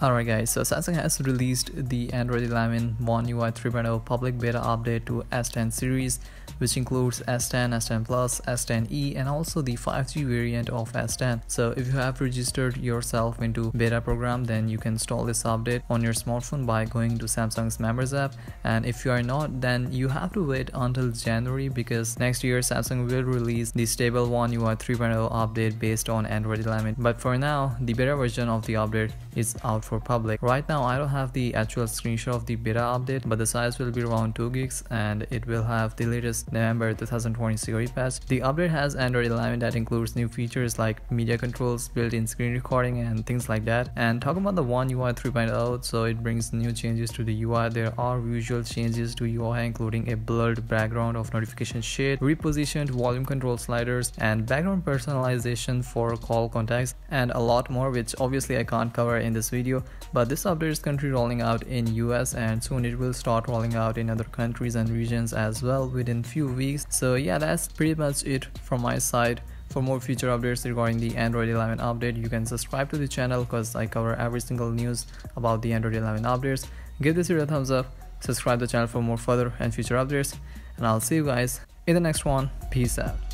Alright guys, so Samsung has released the Android 11 One UI 3.0 public beta update to S10 series which includes S10, S10 Plus, S10e and also the 5G variant of S10. So if you have registered yourself into beta program then you can install this update on your smartphone by going to Samsung's members app and if you are not then you have to wait until January because next year Samsung will release the stable One UI 3.0 update based on Android 11 but for now the beta version of the update is out for public. Right now I don't have the actual screenshot of the beta update but the size will be around 2 gigs and it will have the latest November 2020 security patch. The update has Android 11 that includes new features like media controls, built-in screen recording and things like that. And talking about the One UI 3.0 so it brings new changes to the UI. There are visual changes to UI including a blurred background of notification shade, repositioned volume control sliders and background personalization for call contacts and a lot more which obviously I can't cover in this video but this update is currently rolling out in US and soon it will start rolling out in other countries and regions as well within few weeks. So yeah that's pretty much it from my side. For more future updates regarding the Android 11 update you can subscribe to the channel because I cover every single news about the Android 11 updates. Give this video a thumbs up subscribe the channel for more further and future updates and I'll see you guys in the next one. Peace out